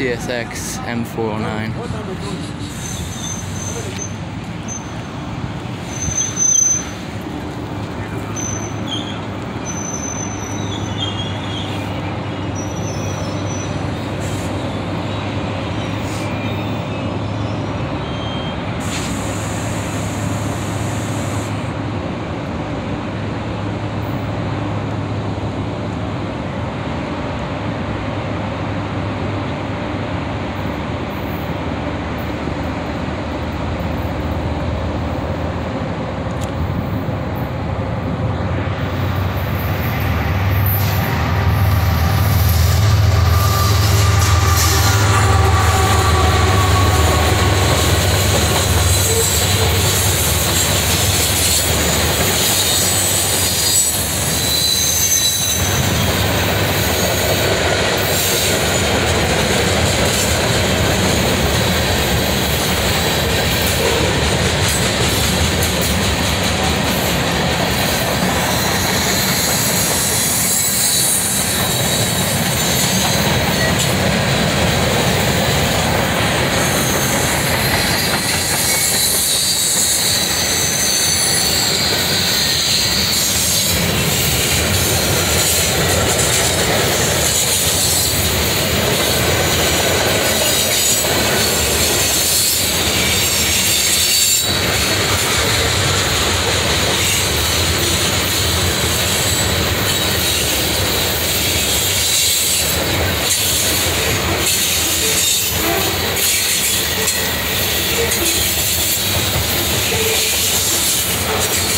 TSX M409. Thank you.